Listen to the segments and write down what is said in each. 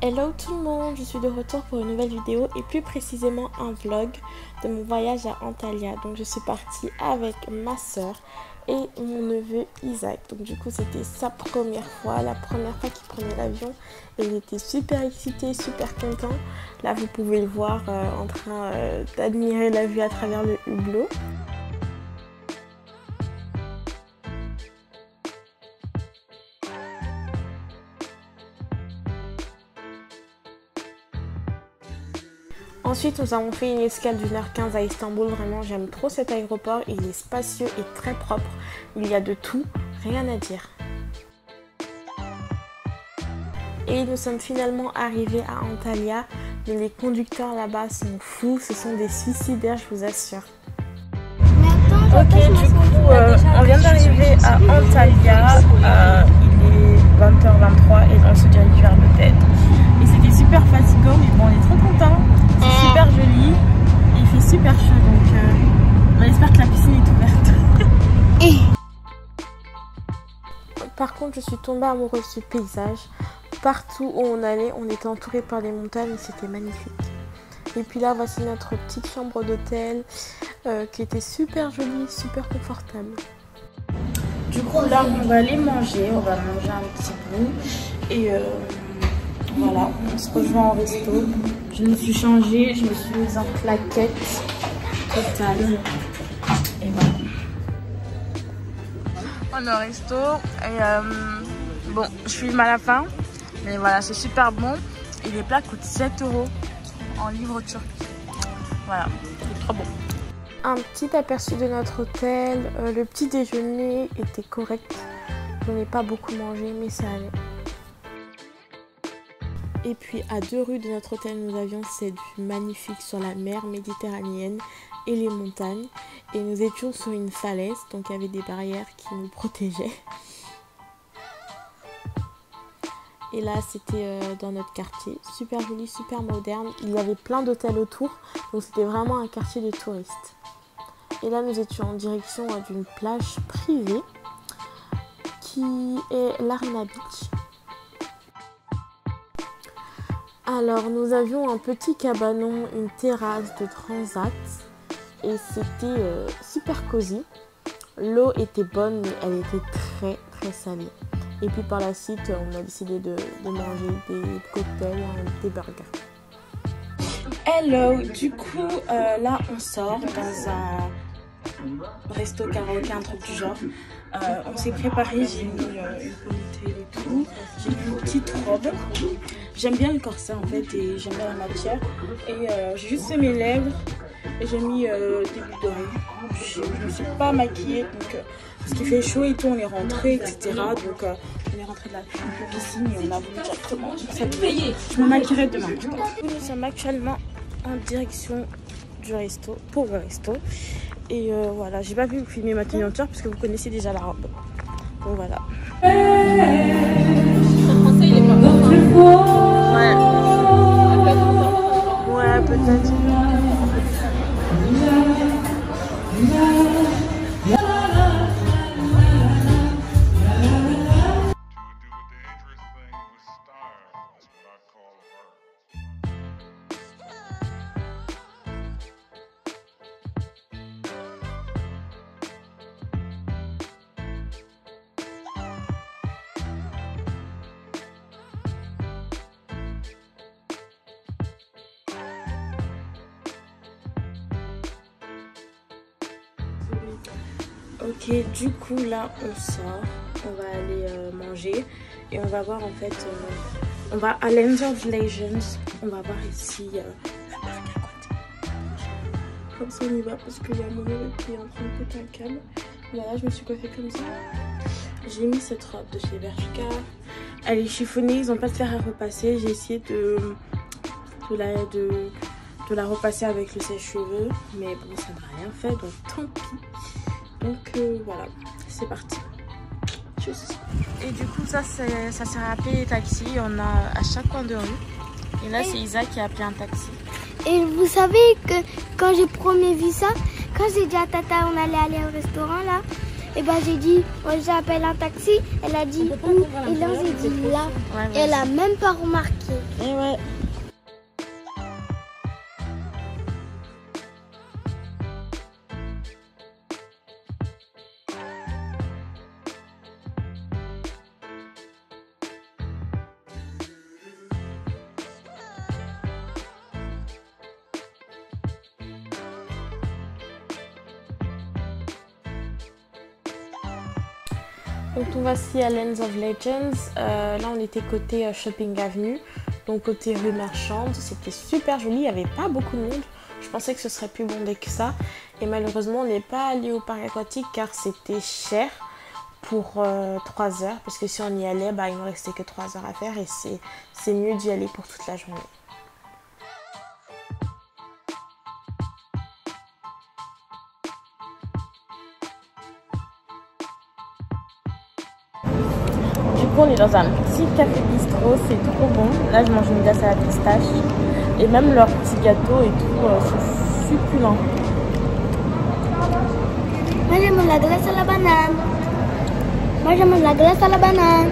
Hello tout le monde, je suis de retour pour une nouvelle vidéo et plus précisément un vlog de mon voyage à Antalya. Donc je suis partie avec ma soeur et mon neveu Isaac. Donc du coup c'était sa première fois, la première fois qu'il prenait l'avion et il était super excité, super content. Là vous pouvez le voir euh, en train euh, d'admirer la vue à travers le hublot. Ensuite, nous avons fait une escale d'une heure 15 à Istanbul. Vraiment, j'aime trop cet aéroport. Il est spacieux et très propre. Il y a de tout, rien à dire. Et nous sommes finalement arrivés à Antalya. Mais les conducteurs là-bas sont fous. Ce sont des suicidaires, je vous assure. Ok, du coup, euh, on vient d'arriver à Antalya. Euh, il est 20h23 et on se dirige vers l'hôtel. Et c'était super fatigant, mais bon, on est trop contents. Super joli. Et il fait super chaud, donc euh, on espère que la piscine est ouverte. Par contre, je suis tombée amoureuse du paysage. Partout où on allait, on était entouré par des montagnes et c'était magnifique. Et puis là, voici notre petite chambre d'hôtel euh, qui était super jolie, super confortable. Du coup, là, on va aller manger. On va manger un petit bout. Et euh, voilà, on se rejoint au resto. Je me suis changée, je me suis mise en claquette totale. Et voilà. On est au resto. Et euh, bon, je filme à la fin. Mais voilà, c'est super bon. Et les plats coûtent 7 euros en livres turcs. Voilà, c'est trop bon. Un petit aperçu de notre hôtel. Euh, le petit déjeuner était correct. Je n'ai pas beaucoup mangé, mais ça allait. Et puis à deux rues de notre hôtel, nous avions cette vue magnifique sur la mer méditerranéenne et les montagnes. Et nous étions sur une falaise, donc il y avait des barrières qui nous protégeaient. Et là, c'était euh, dans notre quartier, super joli, super moderne. Il y avait plein d'hôtels autour, donc c'était vraiment un quartier de touristes. Et là, nous étions en direction euh, d'une plage privée qui est l'Arena Beach. Alors, nous avions un petit cabanon, une terrasse de transat et c'était euh, super cosy. L'eau était bonne, mais elle était très très salée. Et puis par la suite, on a décidé de, manger des cocktails, des burgers. Hello, du coup, euh, là on sort dans un resto karaoké, un truc du genre. Euh, on s'est préparé, j'ai mis une et tout. J'ai mis une petite robe. J'aime bien le corset en fait et j'aime bien la matière. Et euh, j'ai juste fait mes lèvres et j'ai mis euh, des boucles d'oreilles. Je ne me suis pas maquillée donc euh, parce qu'il fait chaud et tout, on est rentré, etc. Donc on est rentré de la piscine et on a voulu directement s'habiller. Je me maquillerai demain. Nous sommes actuellement en direction du resto, pour le resto. Et voilà, j'ai pas pu filmer ma tenue entière parce que vous connaissez déjà la robe. Donc voilà. Ok, du coup là on sort, on va aller euh, manger et on va voir en fait, euh, on va à l'End of Legends, on va voir ici la marque à côté. Comme ça on y va parce qu'il y a mon neveu qui est en train de péter un câble. Voilà, je me suis coiffée comme ça. J'ai mis cette robe de chez Bershka. Elle est chiffonnée, ils n'ont pas de fer à repasser. J'ai essayé de, de, la, de, de la repasser avec le sèche-cheveux, mais bon ça n'a rien fait donc tant pis. Donc euh, voilà, c'est parti. Tchuss. Et du coup, ça, ça sert à appeler les taxis. On a à chaque coin de rue. Et là, c'est Isa qui a appelé un taxi. Et vous savez que quand j'ai premier vu ça, quand j'ai dit à Tata on allait aller au restaurant là, et ben j'ai dit moi j'appelle un taxi, elle a dit où Et là j'ai dit là. Et elle a même pas remarqué. Et ouais. Donc on voici à Lens of Legends. Euh, là on était côté euh, Shopping Avenue, donc côté rue Marchande. C'était super joli, il n'y avait pas beaucoup de monde. Je pensais que ce serait plus bondé que ça. Et malheureusement on n'est pas allé au parc aquatique car c'était cher pour euh, 3 heures. Parce que si on y allait, bah, il ne restait que 3 heures à faire et c'est mieux d'y aller pour toute la journée. On est dans un petit café bistrot, c'est trop bon. Là, je mange une glace à la pistache. Et même leurs petits gâteaux et tout euh, sont succulents. Moi j'aime la glace à la banane. Moi j'aime la glace à la banane.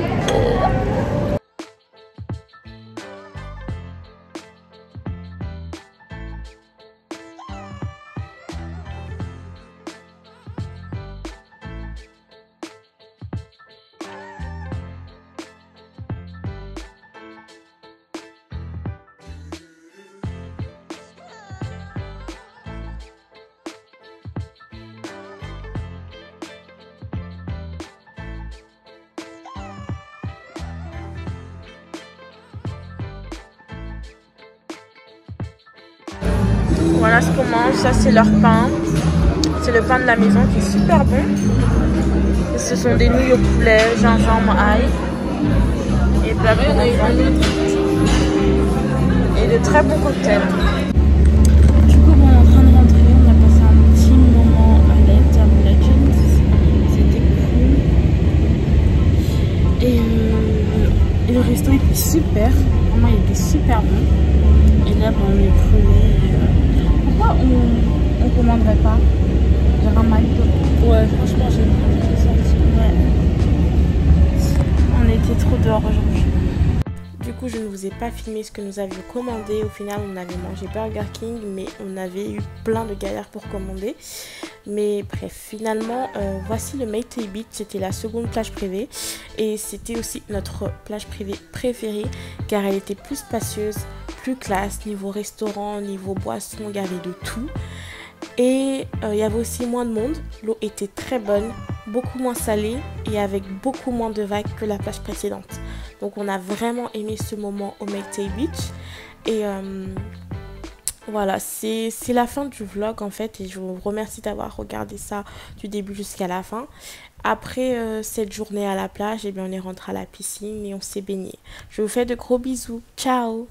Voilà ce qu'on mange, ça c'est leur pain. C'est le pain de la maison qui est super bon. Ce sont des nouilles au poulet, gingembre, ail et de la Et de très bons cocktails. Du coup, on est en train de rentrer. On a passé un petit moment à l'aide Legends. C'était cool. Et, euh, et le resto était super. Vraiment, il était super bon. Et là, on est crevé. Pourquoi on ne commanderait pas Genre un McDo Ouais, franchement, j'ai Ouais. On était trop dehors aujourd'hui. Coup, je ne vous ai pas filmé ce que nous avions commandé. Au final, on avait mangé Burger King, mais on avait eu plein de galères pour commander. Mais bref, finalement, euh, voici le Maytay Beach. C'était la seconde plage privée. Et c'était aussi notre plage privée préférée, car elle était plus spacieuse, plus classe, niveau restaurant, niveau boisson, il y avait de tout. Et euh, il y avait aussi moins de monde. L'eau était très bonne, beaucoup moins salée et avec beaucoup moins de vagues que la plage précédente. Donc on a vraiment aimé ce moment au Maytay Beach. Et euh, voilà, c'est la fin du vlog en fait. Et je vous remercie d'avoir regardé ça du début jusqu'à la fin. Après euh, cette journée à la plage, eh bien, on est rentré à la piscine et on s'est baigné. Je vous fais de gros bisous. Ciao